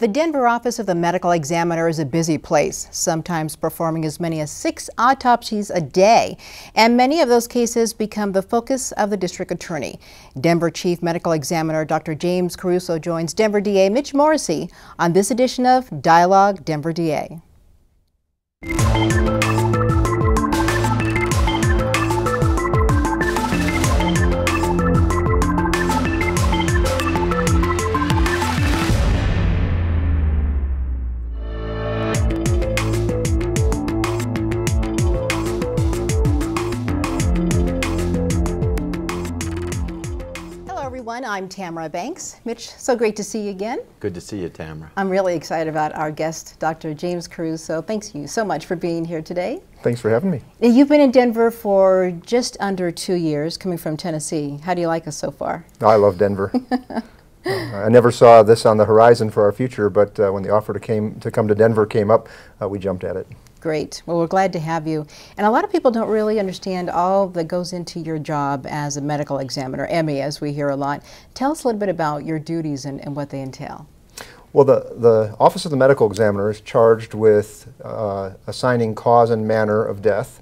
The Denver office of the medical examiner is a busy place, sometimes performing as many as six autopsies a day. And many of those cases become the focus of the district attorney. Denver Chief Medical Examiner Dr. James Caruso joins Denver DA Mitch Morrissey on this edition of Dialogue Denver DA. I'm Tamara Banks. Mitch, so great to see you again. Good to see you, Tamara. I'm really excited about our guest, Dr. James Caruso. Thanks you so much for being here today. Thanks for having me. You've been in Denver for just under two years, coming from Tennessee. How do you like us so far? I love Denver. uh, I never saw this on the horizon for our future, but uh, when the offer to, came, to come to Denver came up, uh, we jumped at it. Great. Well, we're glad to have you. And a lot of people don't really understand all that goes into your job as a medical examiner, Emmy, as we hear a lot. Tell us a little bit about your duties and, and what they entail. Well, the, the Office of the Medical Examiner is charged with uh, assigning cause and manner of death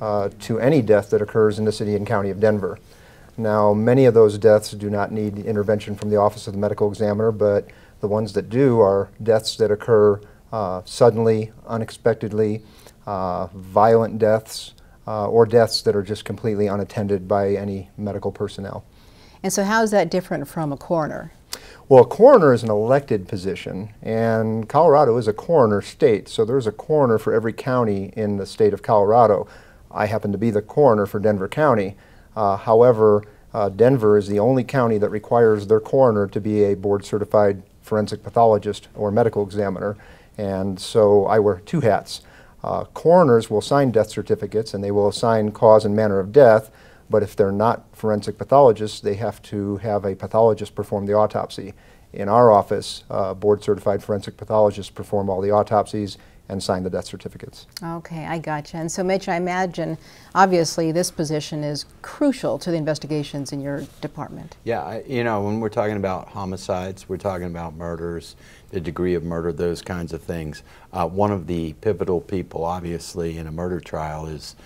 uh, to any death that occurs in the city and county of Denver. Now, many of those deaths do not need intervention from the Office of the Medical Examiner, but the ones that do are deaths that occur uh, suddenly, unexpectedly, uh, violent deaths, uh, or deaths that are just completely unattended by any medical personnel. And so how is that different from a coroner? Well, a coroner is an elected position, and Colorado is a coroner state, so there's a coroner for every county in the state of Colorado. I happen to be the coroner for Denver County. Uh, however, uh, Denver is the only county that requires their coroner to be a board certified forensic pathologist or medical examiner. And so I wear two hats. Uh, coroners will sign death certificates and they will assign cause and manner of death, but if they're not forensic pathologists, they have to have a pathologist perform the autopsy. In our office, uh, board certified forensic pathologists perform all the autopsies and sign the death certificates. Okay, I gotcha. And so, Mitch, I imagine obviously this position is crucial to the investigations in your department. Yeah, you know, when we're talking about homicides, we're talking about murders, the degree of murder, those kinds of things. Uh, one of the pivotal people, obviously, in a murder trial is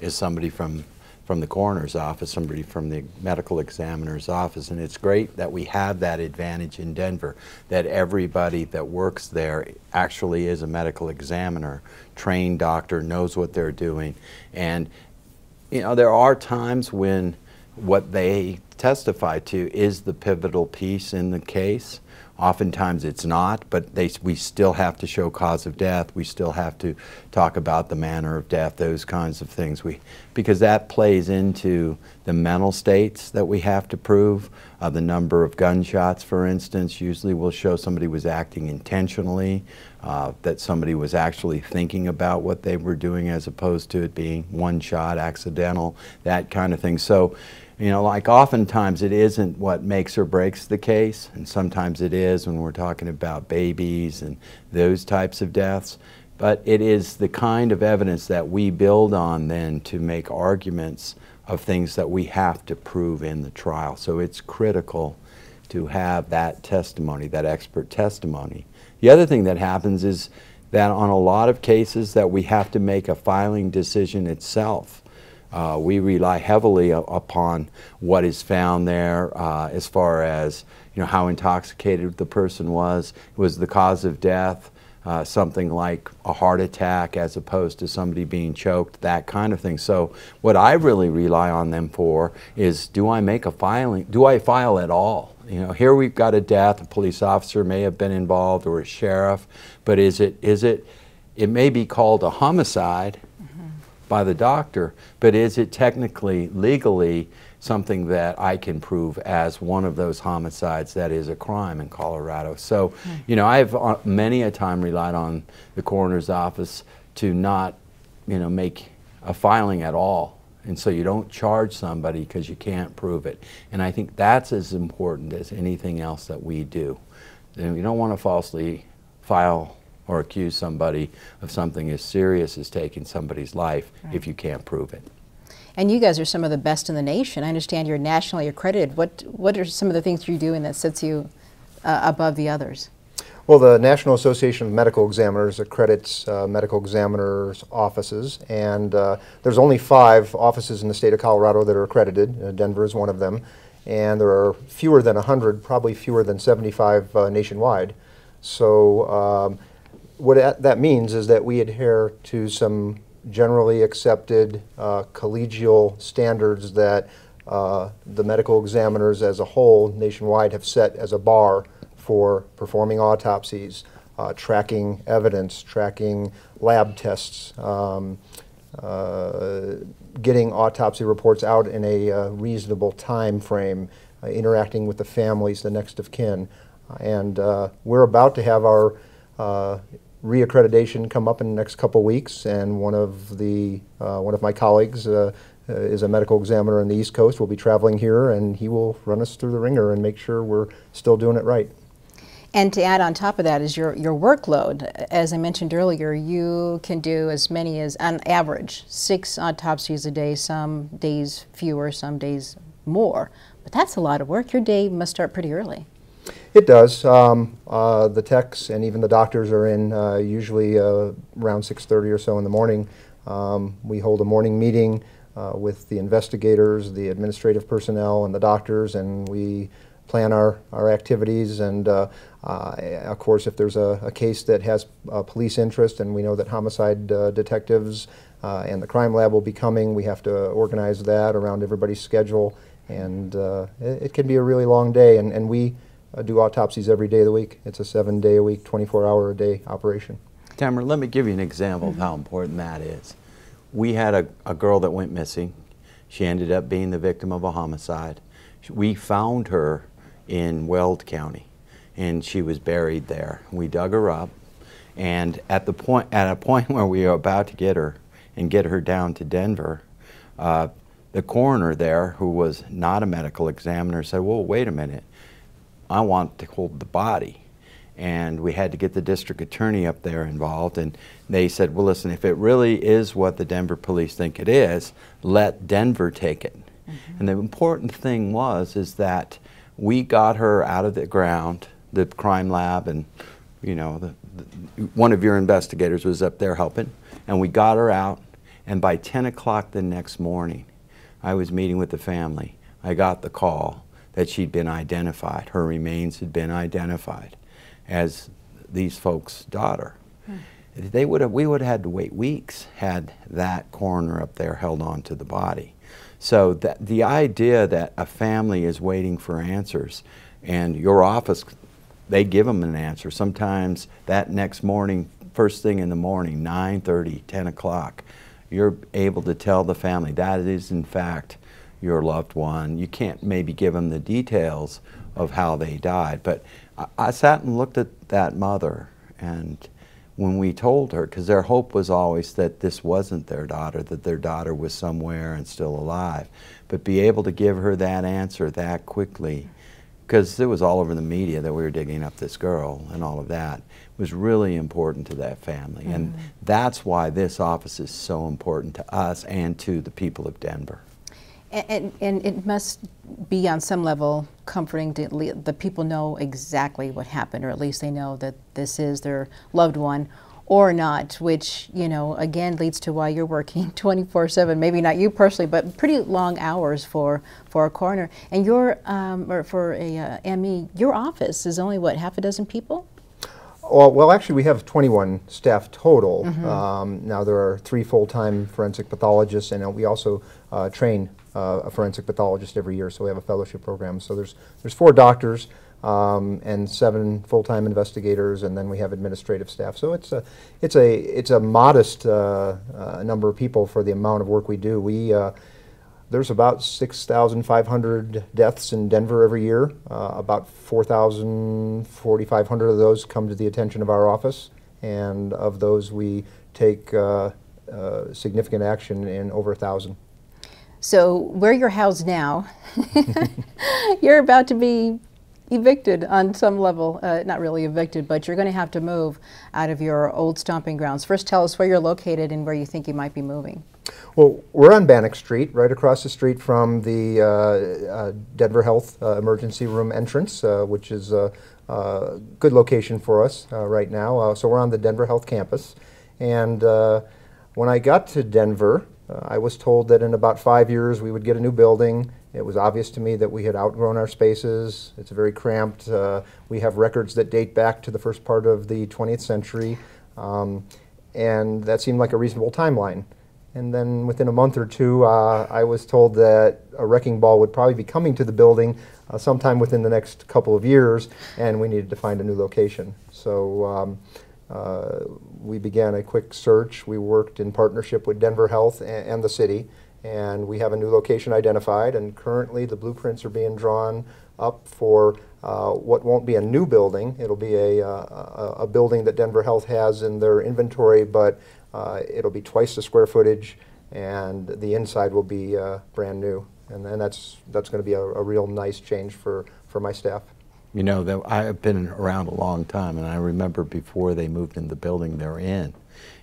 is somebody from from the coroner's office, somebody from the medical examiner's office. And it's great that we have that advantage in Denver, that everybody that works there actually is a medical examiner, trained doctor, knows what they're doing. And, you know, there are times when what they testify to is the pivotal piece in the case. Oftentimes it's not, but they, we still have to show cause of death. We still have to talk about the manner of death, those kinds of things. We, because that plays into the mental states that we have to prove. Uh, the number of gunshots, for instance, usually will show somebody was acting intentionally, uh, that somebody was actually thinking about what they were doing as opposed to it being one shot, accidental, that kind of thing. So you know, like oftentimes it isn't what makes or breaks the case, and sometimes it is when we're talking about babies and those types of deaths. But it is the kind of evidence that we build on then to make arguments of things that we have to prove in the trial. So it's critical to have that testimony, that expert testimony. The other thing that happens is that on a lot of cases that we have to make a filing decision itself. Uh, we rely heavily upon what is found there uh, as far as you know how intoxicated the person was, was the cause of death, uh, something like a heart attack as opposed to somebody being choked, that kind of thing. So what I really rely on them for is do I make a filing, do I file at all? You know, here we've got a death, a police officer may have been involved or a sheriff, but is it, is it, it may be called a homicide, by the doctor, but is it technically, legally, something that I can prove as one of those homicides that is a crime in Colorado? So, mm. you know, I've uh, many a time relied on the coroner's office to not, you know, make a filing at all. And so you don't charge somebody because you can't prove it. And I think that's as important as anything else that we do. And you don't want to falsely file or accuse somebody of something as serious as taking somebody's life right. if you can't prove it. And you guys are some of the best in the nation. I understand you're nationally accredited. What what are some of the things you're doing that sets you uh, above the others? Well, the National Association of Medical Examiners accredits uh, medical examiners' offices, and uh, there's only five offices in the state of Colorado that are accredited. Uh, Denver is one of them, and there are fewer than 100, probably fewer than 75 uh, nationwide. So, um, what that- means is that we adhere to some generally accepted uh, collegial standards that uh, the medical examiners as a whole nationwide have set as a bar for performing autopsies, uh, tracking evidence, tracking lab tests, um, uh, getting autopsy reports out in a uh, reasonable time frame, uh, interacting with the families, the next of kin. And we're about to have our uh, reaccreditation come up in the next couple weeks, and one of the uh, one of my colleagues uh, uh, is a medical examiner on the East Coast. Will be traveling here, and he will run us through the ringer and make sure we're still doing it right. And to add on top of that is your, your workload. As I mentioned earlier, you can do as many as, on average, six autopsies a day, some days fewer, some days more. But that's a lot of work. Your day must start pretty early. It does. Um, uh, the techs and even the doctors are in uh, usually uh, around 6:30 or so in the morning. Um, we hold a morning meeting uh, with the investigators, the administrative personnel, and the doctors, and we plan our, our activities. And uh, uh, of course, if there's a, a case that has police interest, and we know that homicide detectives and the crime lab will be coming, we have to organize that around everybody's schedule. And it, it can be a really long day, and, and we uh, do autopsies every day of the week. It's a seven day a week, 24 hour a day operation. Tamara, let me give you an example of how important that is. We had a, a girl that went missing. She ended up being the victim of a homicide. We found her in Weld County, and she was buried there. We dug her up, and at the point, at a point where we were about to get her and get her down to Denver, uh, the coroner there, who was not a medical examiner, said, "Well, wait a minute. I want to hold the body." and we had to get the district attorney up there involved and they said well listen if it really is what the denver police think it is let denver take it. Mm-hmm. And the important thing was is that we got her out of the ground the crime lab and you know the, the, one of your investigators was up there helping and we got her out. And by 10 o'clock the next morning i was meeting with the family. I got the call that she'd been identified her remains had been identified as these folks' daughter. Hmm. They would have, we would have had to wait weeks had that coroner up there held on to the body. So that, the idea that a family is waiting for answers and your office, they give them an answer. Sometimes that next morning, first thing in the morning, 9.30, 10 o'clock, you're able to tell the family that is in fact your loved one. You can't maybe give them the details of how they died, but I, I sat and looked at that mother, and when we told her, because their hope was always that this wasn't their daughter, that their daughter was somewhere and still alive, but be able to give her that answer that quickly, because it was all over the media that we were digging up this girl and all of that, was really important to that family. And mm-hmm. that's why this office is so important to us and to the people of Denver. And, and, it must be on some level comforting to the people know exactly what happened, or at least they know that this is their loved one or not, which, you know, again leads to why you're working 24 7. Maybe not you personally, but pretty long hours for, for a coroner. And your, um, or for a uh, ME, your office is only what, half a dozen people? Well, well, actually, we have 21 staff total. Um, now, there are three full-time forensic pathologists, and uh, we also uh, train uh, a forensic pathologist every year. So we have a fellowship program. So there's there's four doctors um, and seven full-time investigators, and then we have administrative staff. So it's a it's a it's a modest uh, uh, number of people for the amount of work we do. We uh, there's about 6,500 deaths in Denver every year. Uh, about 4,000, 4,500 of those come to the attention of our office, and of those we take uh, significant action in over a thousand. So where you're housed now, you're about to be evicted on some level. Uh, not really evicted, but you're going to have to move out of your old stomping grounds. First, tell us where you're located and where you think you might be moving. Well, we're on Bannock Street, right across the street from the uh, uh, Denver Health uh, Emergency Room entrance, uh, which is uh, uh, good location for us right now. So we're on the Denver Health campus. And when I got to Denver, uh, I was told that in about five years we would get a new building. It was obvious to me that we had outgrown our spaces. It's very cramped. Uh, we have records that date back to the first part of the 20th century. Um, and that seemed like a reasonable timeline. And then within a month or two, uh, I was told that a wrecking ball would probably be coming to the building uh, sometime within the next couple of years, and we needed to find a new location. So um, we began a quick search. We worked in partnership with Denver Health and, and, the city, and we have a new location identified. And currently, the blueprints are being drawn up for uh, what won't be a new building. It'll be a, uh, a, a building that Denver Health has in their inventory, but uh, it'll be twice the square footage, and the inside will be uh, brand new. And then that's that's going to be a, a real nice change for for my staff. You know, that I've been around a long time, and I remember before they moved in the building they're in,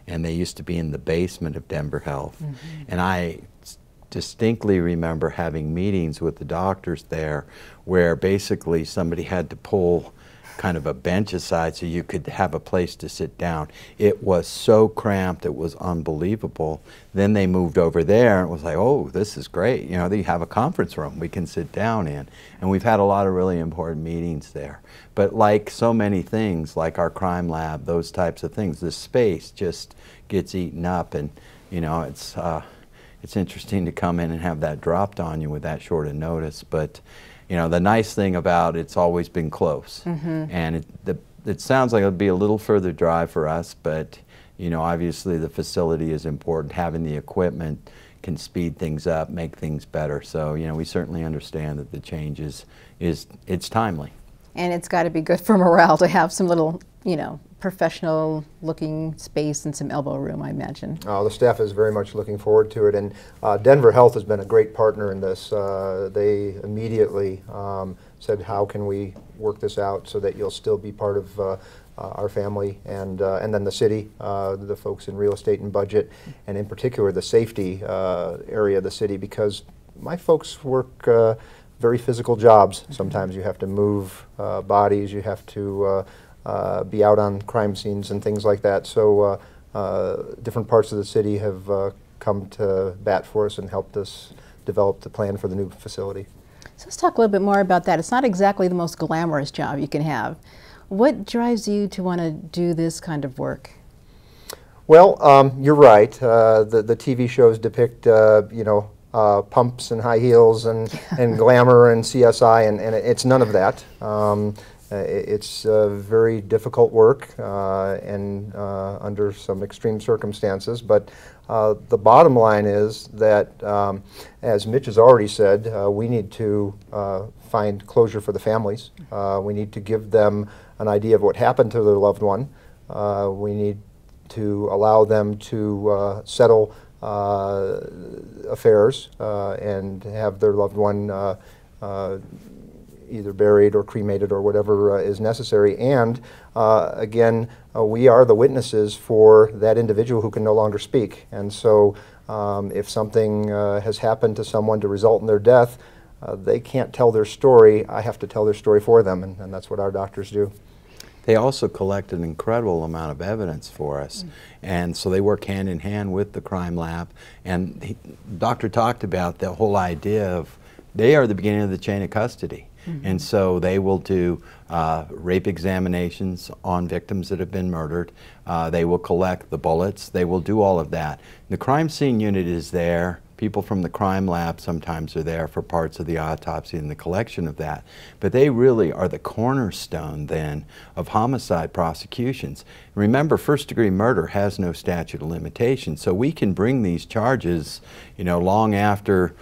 and they used to be in the basement of Denver Health. Mm -hmm. And I distinctly remember having meetings with the doctors there where basically somebody had to pull kind of a bench aside so you could have a place to sit down. It was so cramped, it was unbelievable. Then they moved over there and it was like, oh, this is great. You know, they have a conference room we can sit down in. And we've had a lot of really important meetings there. But like so many things, like our crime lab, those types of things, the space just gets eaten up and, you know, it's, uh, it's interesting to come in and have that dropped on you with that short a notice. But you know, the nice thing about it's always been close. Mm -hmm. And it, the, it sounds like it'll be a little further drive for us, but, you know, obviously the facility is important. Having the equipment can speed things up, make things better. So, you know, we certainly understand that the change is, is it's timely. And it's got to be good for morale to have some little, you know, professional looking space and some elbow room, I imagine. Uh, the staff is very much looking forward to it. And uh, Denver Health has been a great partner in this. Uh, they immediately um, said, how can we work this out so that you'll still be part of uh, uh, our family and, uh, and then the city, the folks in real estate and budget, and in particular the safety area of the city because my folks work very physical jobs. Sometimes you have to move bodies, you have to uh, be out on crime scenes and things like that. So uh, uh, different parts of the city have come to bat for us and helped us develop the plan for the new facility. So let's talk a little bit more about that. It's not exactly the most glamorous job you can have. What drives you to want to do this kind of work? Well, um, you're right. Uh, the, the TV shows depict, uh, you know, uh, pumps and high heels and, and glamour and CSI, and, and it's none of that. Um, uh, it's uh, very difficult work uh, and under some extreme circumstances, but the bottom line is that, um, as Mitch has already said, we need to find closure for the families. we need to give them an idea of what happened to their loved one. we need to allow them to settle uh, affairs uh, and have their loved one uh, either buried or cremated or whatever uh, is necessary. And uh, again, uh, we are the witnesses for that individual who can no longer speak. And so um, if something uh, has happened to someone to result in their death, uh, they can't tell their story. I have to tell their story for them, and, and, that's what our doctors do. They also collect an incredible amount of evidence for us. Mm. And so they work hand in hand with the crime lab. And he, the doctor talked about the whole idea of they are the beginning of the chain of custody. Mm -hmm. And so they will do uh, rape examinations on victims that have been murdered. Uh, they will collect the bullets. They will do all of that. The crime scene unit is there. People from the crime lab sometimes are there for parts of the autopsy and the collection of that. But they really are the cornerstone then of homicide prosecutions. Remember, first degree murder has no statute of limitations, so we can bring these charges, you know, long after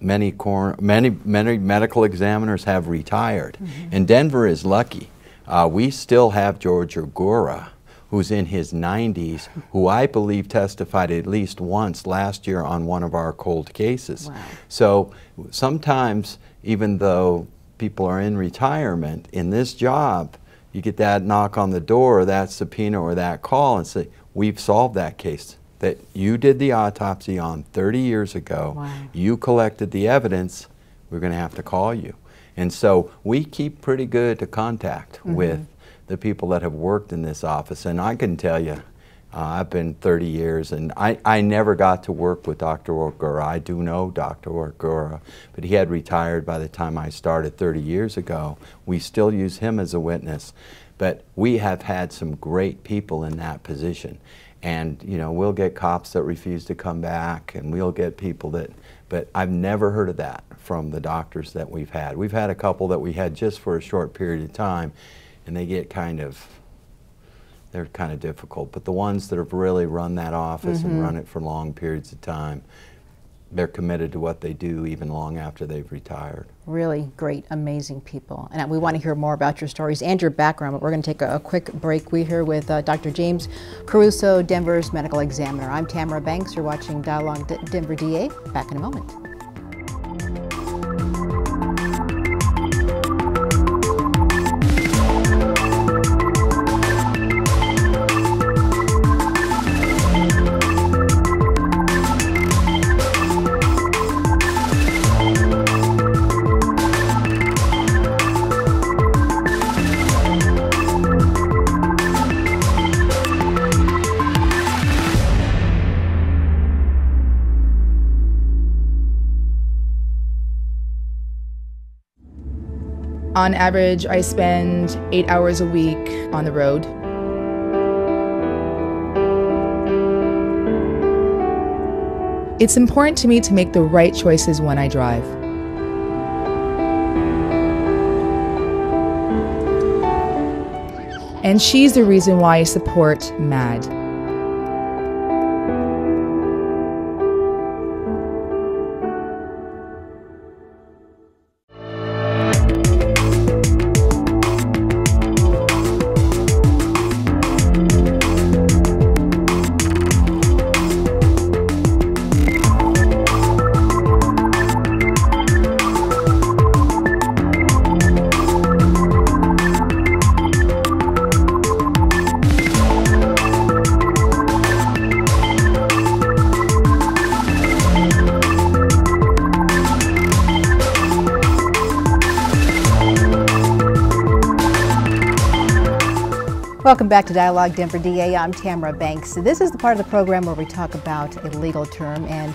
many, many, many medical examiners have retired. Mm -hmm. And Denver is lucky. Uh, we still have George Ogura, who's in his 90s, who I believe testified at least once last year on one of our cold cases. Wow. So sometimes, even though people are in retirement, in this job, you get that knock on the door, or that subpoena, or that call, and say, We've solved that case that you did the autopsy on 30 years ago. Wow. You collected the evidence. We're going to have to call you. And so we keep pretty good contact mm -hmm. with the people that have worked in this office. And I can tell you, uh, I've been 30 years, and I, I never got to work with Dr. Ogura. I do know Dr. Ogura, but he had retired by the time I started 30 years ago. We still use him as a witness. But we have had some great people in that position. And, you know, we'll get cops that refuse to come back, and we'll get people that, but I've never heard of that from the doctors that we've had. We've had a couple that we had just for a short period of time, and they get kind of, they're kind of difficult. But the ones that have really run that office mm -hmm. and mm-hmm. run it for long periods of time, they're committed to what they do even long after they've retired. Really great, amazing people. And we want to hear more about your stories and your background, but we're going to take a, a quick break. We're here with uh, Dr. James Caruso, Denver's medical examiner. I'm Tamara Banks. You're watching Dialogue D Denver DA. Back in a moment. On average, I spend eight hours a week on the road. It's important to me to make the right choices when I drive. And she's the reason why I support MADD. Welcome back to Dialogue Denver DA. I'm Tamara Banks. This is the part of the program where we talk about a legal term and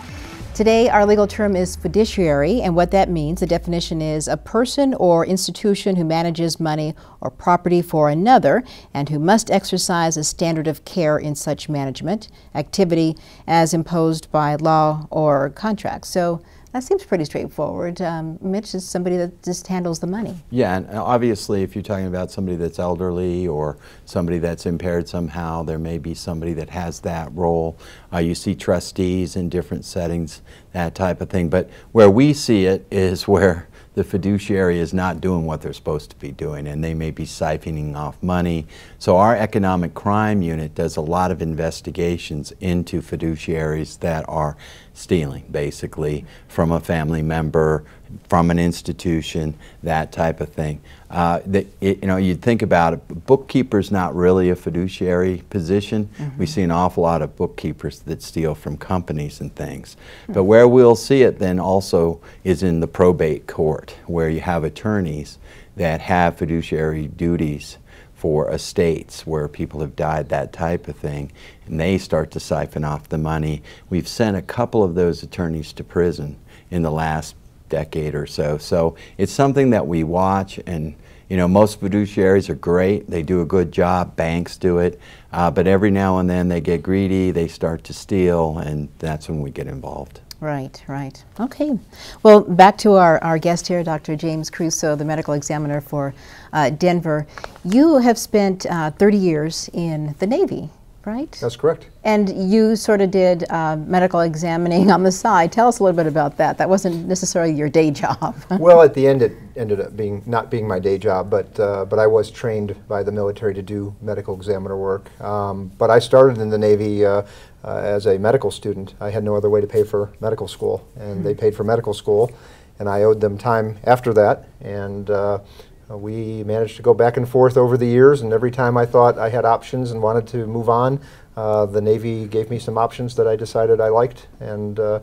Today, our legal term is fiduciary, and what that means, the definition is a person or institution who manages money or property for another and who must exercise a standard of care in such management activity as imposed by law or contract. So, that seems pretty straightforward. Um, Mitch is somebody that just handles the money. Yeah, and obviously, if you're talking about somebody that's elderly or somebody that's impaired somehow, there may be somebody that has that role. Uh, you see trustees in different settings, that type of thing. But where we see it is where the fiduciary is not doing what they're supposed to be doing and they may be siphoning off money. So our economic crime unit does a lot of investigations into fiduciaries that are stealing basically from a family member, from an institution, that type of thing. Uh, it, you know, you'd think about it, bookkeeper's not really a fiduciary position. Mm -hmm. We see an awful lot of bookkeepers that steal from companies and things. Mm -hmm. But where we'll see it then also is in the probate court, where you have attorneys that have fiduciary duties for estates where people have died, that type of thing, and they start to siphon off the money. We've sent a couple of those attorneys to prison in the last decade or so. So it's something that we watch and you know, most fiduciaries are great. They do a good job. Banks do it. Uh, but every now and then they get greedy, they start to steal, and that's when we get involved. Right, right. Okay. Well, back to our, our guest here, Dr. James Caruso, the medical examiner for uh, Denver. You have spent uh, 30 years in the Navy right? That's correct. And you sort of did uh, medical examining on the side. Tell us a little bit about that. That wasn't necessarily your day job. well, at the end, it ended up being not being my day job, but uh, but I was trained by the military to do medical examiner work. Um, but I started in the Navy. Uh, uh as a medical student, I had no other way to pay for medical school, and mm they paid for medical school, and I owed them time after that, and uh, we managed to go back and forth over the years, and every time I thought I had options and wanted to move on, uh, the Navy gave me some options that I decided I liked, and uh,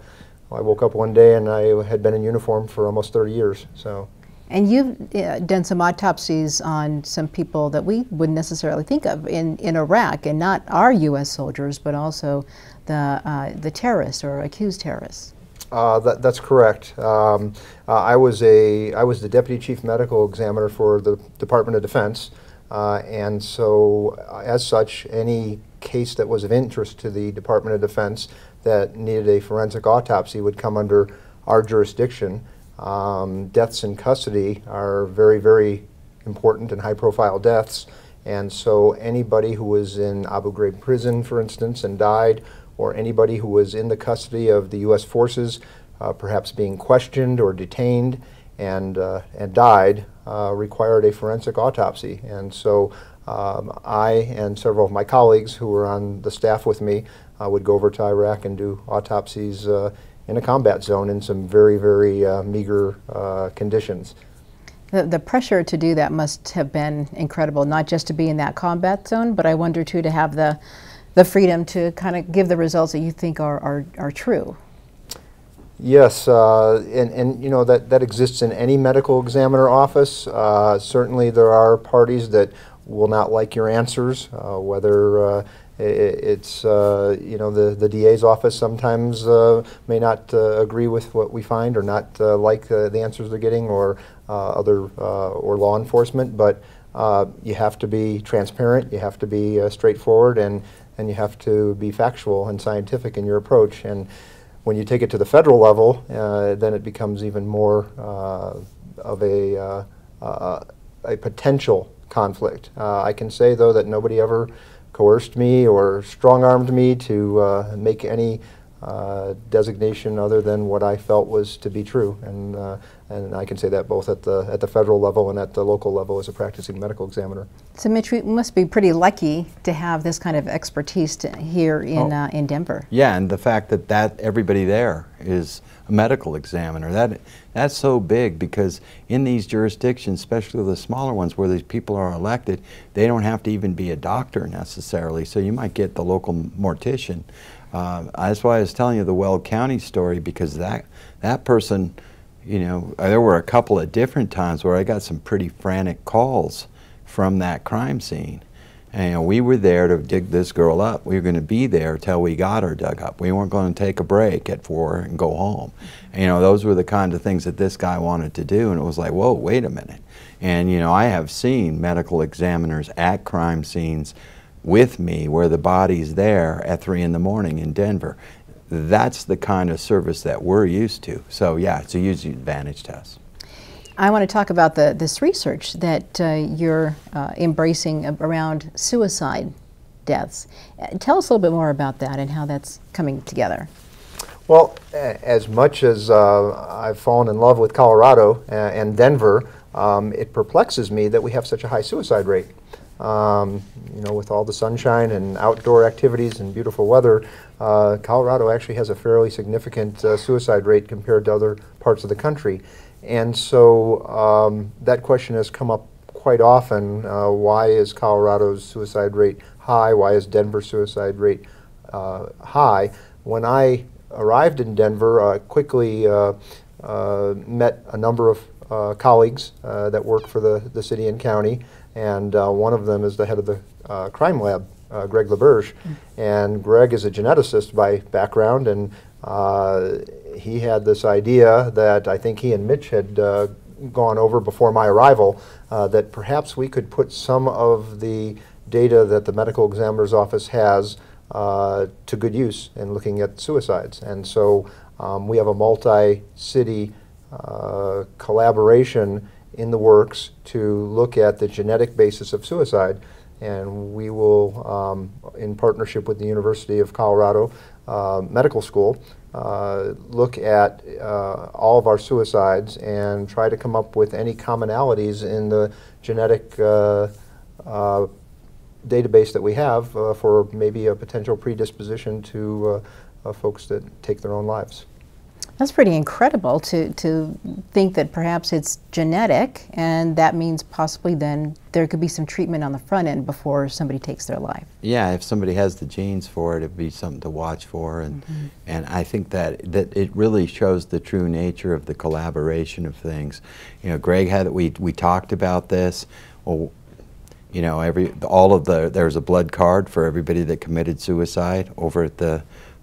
I woke up one day and I had been in uniform for almost 30 years. So And you've uh, done some autopsies on some people that we wouldn't necessarily think of in, in Iraq, and not our U.S. soldiers, but also the, uh, the terrorists or accused terrorists. Uh, that, that's correct. Um, uh, I was a I was the deputy chief medical examiner for the Department of Defense, uh, and so uh, as such, any case that was of interest to the Department of Defense that needed a forensic autopsy would come under our jurisdiction. Um, deaths in custody are very, very important and high-profile deaths, and so anybody who was in Abu Ghraib prison, for instance, and died, or anybody who was in the custody of the U.S. forces, uh, perhaps being questioned or detained and, uh, and died, uh, required a forensic autopsy. And so um, I and several of my colleagues who were on the staff with me uh, would go over to Iraq and do autopsies uh, in a combat zone in some very, very meager conditions. The, the pressure to do that must have been incredible, not just to be in that combat zone, but I wonder too to have the the freedom to kind of give the results that you think are, are, are true. Yes, uh, and, and you know that, that exists in any medical examiner office. Uh, certainly there are parties that will not like your answers, uh, whether uh, it, it's, uh, you know, the, the DA's office sometimes uh, may not agree with what we find or not like the answers they're getting or other, or law enforcement, but you have to be transparent, you have to be straightforward, and and you have to be factual and scientific in your approach. And when you take it to the federal level, uh, then it becomes even more uh, of a, uh, uh a potential conflict. Uh, I can say, though, that nobody ever coerced me or strong-armed me to uh, make any designation other than what I felt was to be true. And, and I can say that both at the, at the federal level and at the local level as a practicing medical examiner. So Mitch, we must be pretty lucky to have this kind of expertise to, here in, oh. uh, in Denver. Yeah, and the fact that, that everybody there is a medical examiner, that, that's so big because in these jurisdictions, especially the smaller ones where these people are elected, they don't have to even be a doctor necessarily. So you might get the local mortician uh, that's why I was telling you the Weld County story because that that person, you know, there were a couple of different times where I got some pretty frantic calls from that crime scene. And you know, we were there to dig this girl up. We were going to be there till we got her dug up. We weren't going to take a break at four and go home. And, you know, those were the kind of things that this guy wanted to do. And it was like, whoa, wait a minute. And you know, I have seen medical examiners at crime scenes with me where the body's there at 3 in the morning in Denver. That's the kind of service that we're used to. So yeah, it's a huge advantage to us. I want to talk about the, this research that uh, you're uh, embracing around suicide deaths. Uh, tell us a little bit more about that and how that's coming together. Well, as much as uh, I've fallen in love with Colorado uh, and Denver, um, it perplexes me that we have such a high suicide rate. Um, you know, with all the sunshine and outdoor activities and beautiful weather, uh, Colorado actually has a fairly significant uh, suicide rate compared to other parts of the country. And so um, that question has come up quite often. Uh, why is Colorado's suicide rate high? Why is Denver's suicide rate uh, high? When I arrived in Denver, I quickly uh, uh, met a number of colleagues that work for the, the city and county and uh, one of them is the head of the uh, crime lab, uh, Greg LaBerge. Mm. And Greg is a geneticist by background, and uh, he had this idea that I think he and Mitch had uh, gone over before my arrival uh, that perhaps we could put some of the data that the medical examiner's office has to good use in looking at suicides. And so um, we have a multi-city collaboration in the works to look at the genetic basis of suicide. And we will, um, in partnership with the University of Colorado uh, Medical School, uh, look at uh, all of our suicides and try to come up with any commonalities in the genetic uh, uh, database that we have uh, for maybe a potential predisposition to folks that take their own lives. That's pretty incredible to, to think that perhaps it's genetic, and that means possibly then there could be some treatment on the front end before somebody takes their life. Yeah, if somebody has the genes for it, it'd be something to watch for, and mm -hmm. and I think that that it really shows the true nature of the collaboration of things. You know, Greg had we we talked about this. Well, you know, every all of the there's a blood card for everybody that committed suicide over at the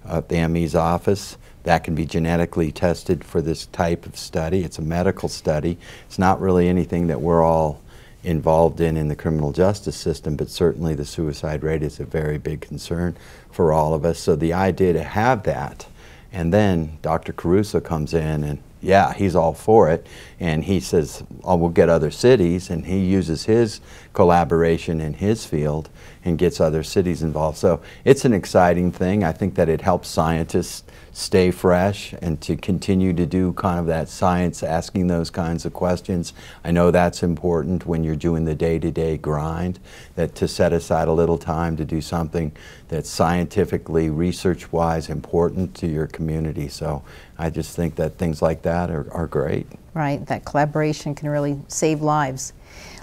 uh, the ME's office that can be genetically tested for this type of study. It's a medical study. It's not really anything that we're all involved in in the criminal justice system, but certainly the suicide rate is a very big concern for all of us. So the idea to have that, and then Dr. Caruso comes in and yeah, he's all for it. And he says, oh, we'll get other cities. And he uses his collaboration in his field and gets other cities involved. So it's an exciting thing. I think that it helps scientists stay fresh and to continue to do kind of that science, asking those kinds of questions. I know that's important when you're doing the day-to-day -day grind, that to set aside a little time to do something that's scientifically, research-wise important to your community. So I just think that things like that are, are great. Right, that collaboration can really save lives.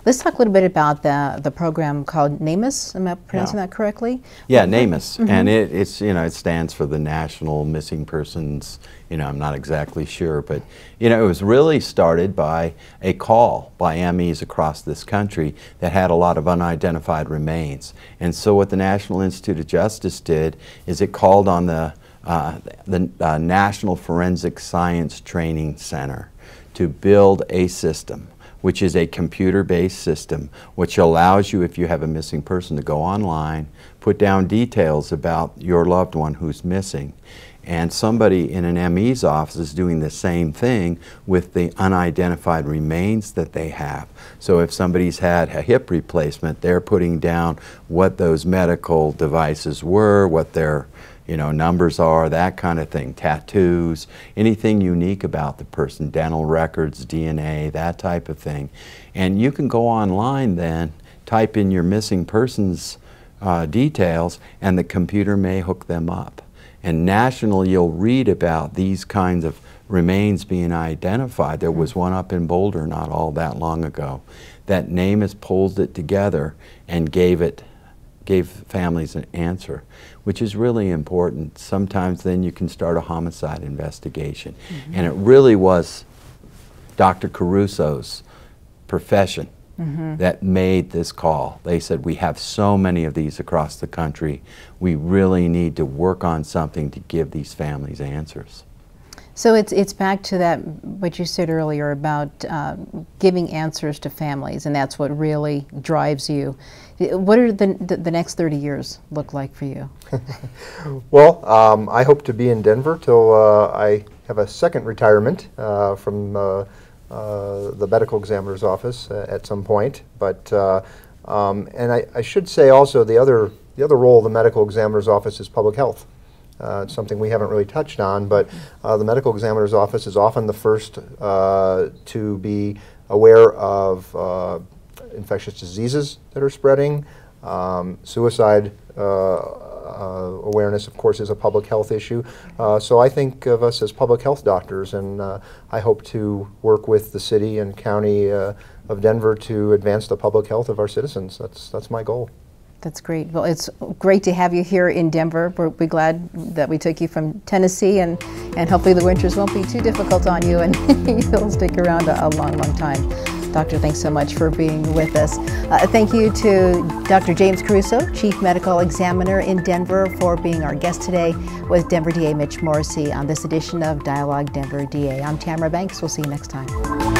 Let's talk a little bit about the, the program called NamUs. Am I pronouncing yeah. that correctly? Yeah, NamUs. Mm -hmm. And it, it's, you know, it stands for the National Missing Persons, you know, I'm not exactly sure, but, you know, it was really started by a call by MEs across this country that had a lot of unidentified remains. And so what the National Institute of Justice did is it called on the, uh, the uh, National Forensic Science Training Center to build a system which is a computer-based system which allows you, if you have a missing person, to go online, put down details about your loved one who's missing. And somebody in an ME's office is doing the same thing with the unidentified remains that they have. So if somebody's had a hip replacement, they're putting down what those medical devices were, what their you know, numbers are, that kind of thing, tattoos, anything unique about the person, dental records, DNA, that type of thing. And you can go online then, type in your missing persons uh, details, and the computer may hook them up. And nationally, you'll read about these kinds of remains being identified. There was one up in Boulder not all that long ago. That name has pulled it together and gave it gave families an answer, which is really important. Sometimes then you can start a homicide investigation. Mm -hmm. And it really was Dr. Caruso's profession mm -hmm. that made this call. They said, we have so many of these across the country. We really need to work on something to give these families answers. So it's it's back to that what you said earlier about uh, giving answers to families, and that's what really drives you. What are the the, next thirty years look like for you? well, um, I hope to be in Denver till uh, I have a second retirement uh, from uh, uh, the medical examiner's office uh, at some point. But um, and I, I should say also the other the other role of the medical examiner's office is public health. Uh, it's something we haven't really touched on, but uh, the medical examiner's office is often the first uh, to be aware of uh, infectious diseases that are spreading. Um, suicide uh, uh, awareness, of course, is a public health issue. so I think of us as public health doctors, and I hope to work with the city and county of Denver to advance the public health of our citizens. That's, that's my goal. That's great. Well, it's great to have you here in Denver. We're, we're, glad that we took you from Tennessee, and, and hopefully the winters won't be too difficult on you, and you'll stick around a, a, long, long time. Doctor, thanks so much for being with us. Uh, thank you to Dr. James Caruso, Chief Medical Examiner in Denver, for being our guest today with Denver DA Mitch Morrissey on this edition of Dialogue Denver DA. I'm Tamara Banks. We'll see you next time.